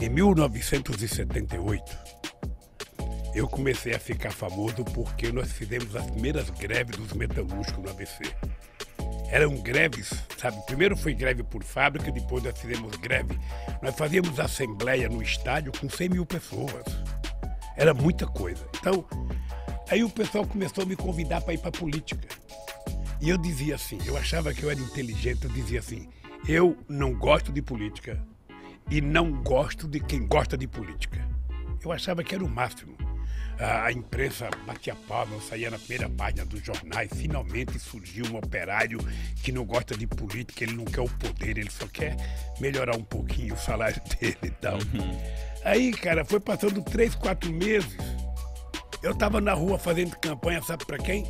Em 1978, eu comecei a ficar famoso porque nós fizemos as primeiras greves dos metalúrgicos no ABC. Eram greves, sabe? Primeiro foi greve por fábrica, depois nós fizemos greve. Nós fazíamos assembleia no estádio com 100 mil pessoas. Era muita coisa. Então, aí o pessoal começou a me convidar para ir para política. E eu dizia assim, eu achava que eu era inteligente, eu dizia assim, eu não gosto de política, e não gosto de quem gosta de política. Eu achava que era o máximo. A imprensa batia palma, eu saía na primeira página dos jornais. Finalmente surgiu um operário que não gosta de política, ele não quer o poder, ele só quer melhorar um pouquinho o salário dele e tal. Uhum. Aí, cara, foi passando três, quatro meses. Eu tava na rua fazendo campanha, sabe para quem?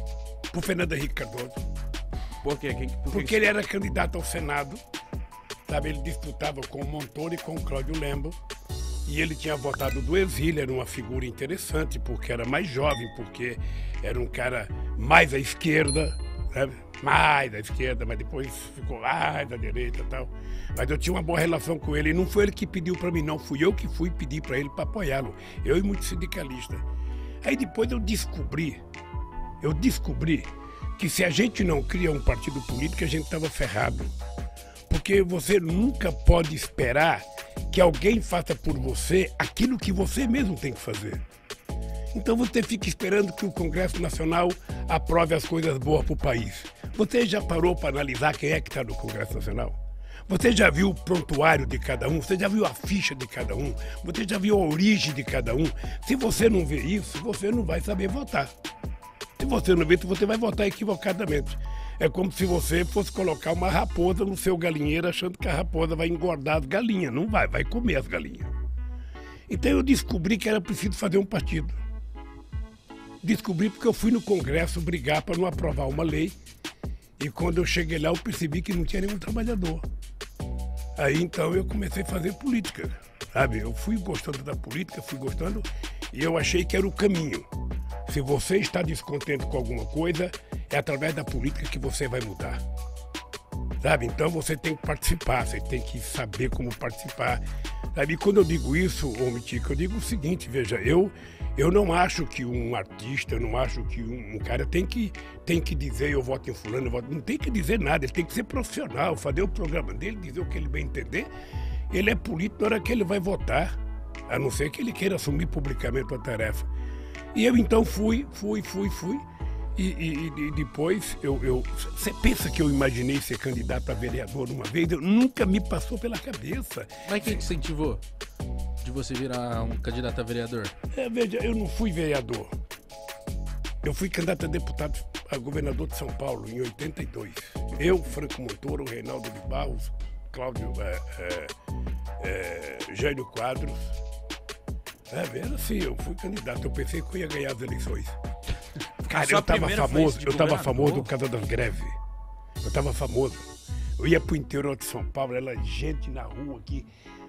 Pro Fernando Henrique Cardoso. Por quê? Quem, por Porque ele era candidato ao Senado Sabe, ele disputava com o Montoro e com o Cláudio Lembo. E ele tinha votado do exílio, era uma figura interessante, porque era mais jovem, porque era um cara mais à esquerda, sabe? mais à esquerda, mas depois ficou mais à direita tal. Mas eu tinha uma boa relação com ele. E não foi ele que pediu para mim, não. Fui eu que fui pedir para ele para apoiá-lo. Eu e muitos sindicalistas. Aí depois eu descobri, eu descobri que se a gente não cria um partido político, a gente estava ferrado. Porque você nunca pode esperar que alguém faça por você aquilo que você mesmo tem que fazer. Então você fica esperando que o Congresso Nacional aprove as coisas boas para o país. Você já parou para analisar quem é que está no Congresso Nacional? Você já viu o prontuário de cada um? Você já viu a ficha de cada um? Você já viu a origem de cada um? Se você não vê isso, você não vai saber votar. Se você não vê, você vai votar equivocadamente. É como se você fosse colocar uma raposa no seu galinheiro achando que a raposa vai engordar as galinhas. Não vai, vai comer as galinhas. Então eu descobri que era preciso fazer um partido. Descobri porque eu fui no Congresso brigar para não aprovar uma lei. E quando eu cheguei lá, eu percebi que não tinha nenhum trabalhador. Aí então eu comecei a fazer política, sabe? Eu fui gostando da política, fui gostando, e eu achei que era o caminho. Se você está descontente com alguma coisa, é através da política que você vai mudar. Sabe? Então você tem que participar, você tem que saber como participar. Sabe? E quando eu digo isso, homem Tico, eu digo o seguinte, veja, eu eu não acho que um artista, eu não acho que um, um, cara tem que, tem que dizer eu voto em fulano, eu voto, não tem que dizer nada, ele tem que ser profissional, fazer o programa dele, dizer o que ele bem entender. Ele é político na hora que ele vai votar, a não ser que ele queira assumir publicamente a tarefa. E eu então fui, fui, fui, fui. E, e, e depois eu. Você pensa que eu imaginei ser candidato a vereador uma vez? Eu, nunca me passou pela cabeça. Mas quem te incentivou de você virar um candidato a vereador? É, veja, eu não fui vereador. Eu fui candidato a deputado a governador de São Paulo em 82. Eu, Franco Montoro, Reinaldo de Barros, Cláudio é, é, é, Jânio Quadros. É, era assim, eu fui candidato. Eu pensei que eu ia ganhar as eleições. Cara, eu tava famoso, eu tava famoso por causa das greves. Eu tava famoso. Eu ia pro interior de São Paulo, era gente na rua aqui.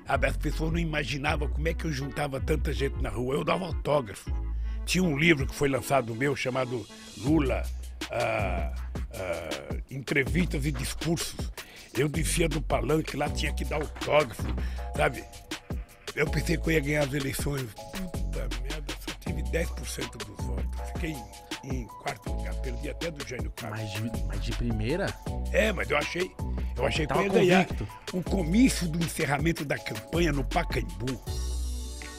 As pessoas não imaginavam como é que eu juntava tanta gente na rua. Eu dava autógrafo. Tinha um livro que foi lançado meu chamado Lula, ah, ah, Entrevistas e Discursos. Eu descia do palanque, lá tinha que dar autógrafo, sabe? Eu pensei que eu ia ganhar as eleições. Puta merda, só tive 10% dos votos. Fiquei em quarto lugar, perdi até do Jânio Carlos. Mas de, mas de primeira? É, mas eu achei. Eu achei que eu ia ganhar. O comício do encerramento da campanha no Pacaembu.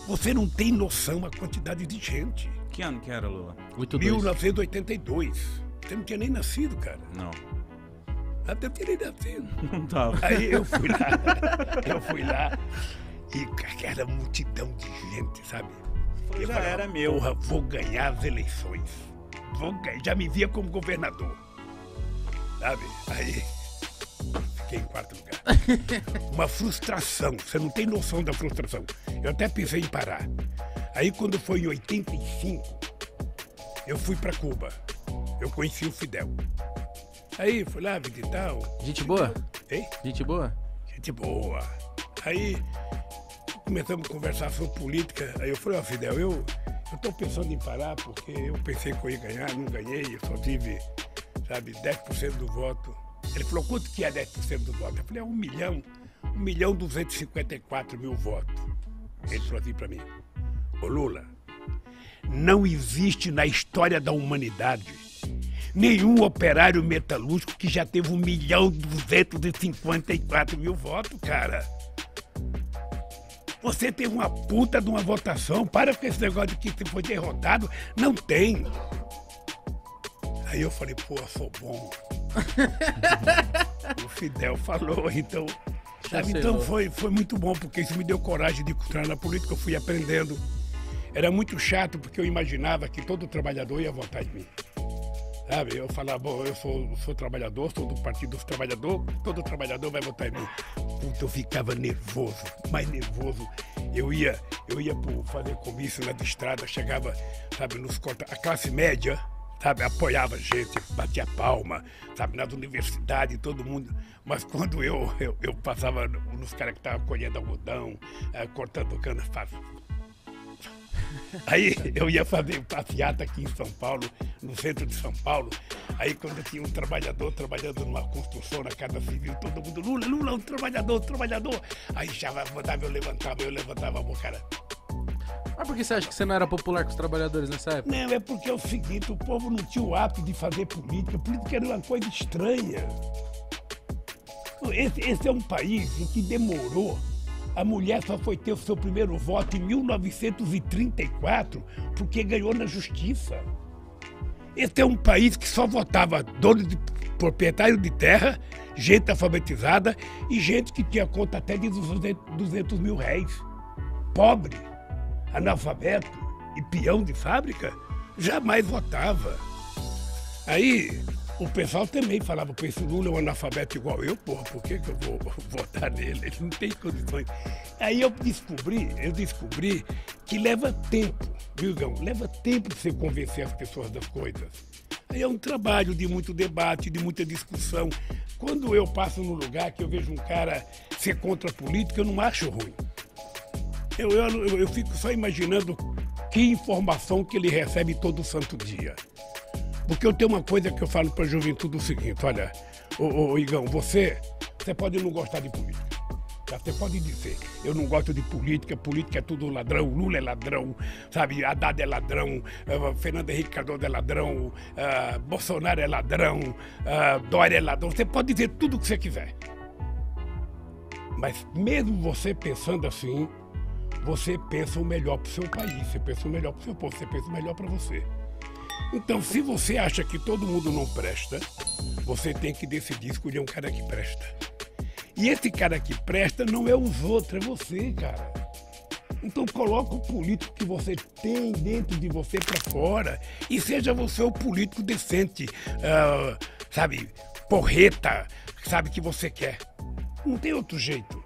Você não tem noção a quantidade de gente. Que ano que era, Lula? 1982. Você não tinha nem nascido, cara. Não. Até tinha nem nascido. Não tava. Aí eu fui lá. eu fui lá. E aquela multidão de gente, sabe? Já falei, era meu. Porra, vou ganhar as eleições já me via como governador. Sabe? Aí fiquei em quarto lugar. Uma frustração, você não tem noção da frustração. Eu até pensei em parar. Aí quando foi em 85, eu fui para Cuba. Eu conheci o Fidel. Aí fui lá visitar o. Gente boa? Hein? Gente boa? Gente boa. Aí começamos a conversar sobre política. Aí eu falei, ó, oh, Fidel, eu eu estou pensando em parar porque eu pensei que eu ia ganhar, não ganhei, eu só tive, sabe, 10% do voto. Ele falou, quanto que é 10% do voto? Eu falei, é um milhão, um milhão 254 mil votos. Ele falou assim para mim: Ô Lula, não existe na história da humanidade nenhum operário metalúrgico que já teve um milhão duzentos e cinquenta e quatro mil votos, cara. Você teve uma puta de uma votação. Para com esse negócio de que você foi derrotado. Não tem. Aí eu falei, pô, eu sou bom. o Fidel falou, então. Sabe, então foi, foi muito bom, porque isso me deu coragem de entrar na política, eu fui aprendendo. Era muito chato, porque eu imaginava que todo trabalhador ia votar em mim. Sabe? Eu falava, bom, eu sou, sou trabalhador, sou do Partido dos Trabalhadores, todo trabalhador vai votar em mim. Eu ficava nervoso, mais nervoso. Eu ia, eu ia fazer comício na estrada, chegava, sabe, nos conta, a classe média, sabe, apoiava a gente, batia palma, sabe, nas universidades, todo mundo. Mas quando eu, eu, eu passava nos caras que estavam colhendo algodão, eh, cortando cana, Aí eu ia fazer passeata aqui em São Paulo, no centro de São Paulo. Aí quando tinha um trabalhador trabalhando numa construção na Casa Civil, todo mundo, Lula, Lula, um trabalhador, um trabalhador. Aí já mandava eu levantava, eu levantava a boca. Mas por que você acha que você não era popular com os trabalhadores nessa época? Não, é porque é o seguinte, o povo não tinha o hábito de fazer política. Política era uma coisa estranha. Esse, esse é um país em que demorou a mulher só foi ter o seu primeiro voto em 1934 porque ganhou na justiça. Esse é um país que só votava dono de proprietário de terra, gente alfabetizada e gente que tinha conta até de 200 mil réis. Pobre, analfabeto e peão de fábrica jamais votava. Aí o pessoal também falava, com esse Lula é um analfabeto igual eu, porra, por que, que eu vou votar nele? Ele não tem condições. Aí eu descobri, eu descobri que leva tempo, viu, Gão? Leva tempo você convencer as pessoas das coisas. Aí é um trabalho de muito debate, de muita discussão. Quando eu passo num lugar que eu vejo um cara ser contra a política, eu não acho ruim. Eu, eu, eu fico só imaginando que informação que ele recebe todo santo dia. Porque eu tenho uma coisa que eu falo para a juventude o seguinte, olha, ô, ô, Igão, você, você pode não gostar de política. Tá? Você pode dizer, eu não gosto de política, política é tudo ladrão, Lula é ladrão, sabe, Haddad é ladrão, uh, Fernando Henrique Cardoso é ladrão, uh, Bolsonaro é ladrão, uh, Dória é ladrão. Você pode dizer tudo o que você quiser. Mas mesmo você pensando assim, você pensa o melhor para o seu país, você pensa o melhor para o seu povo, você pensa o melhor para você. Então, se você acha que todo mundo não presta, você tem que decidir escolher um cara que presta. E esse cara que presta não é os outros, é você, cara. Então coloca o político que você tem dentro de você para fora e seja você o político decente, uh, sabe, porreta, sabe que você quer. Não tem outro jeito.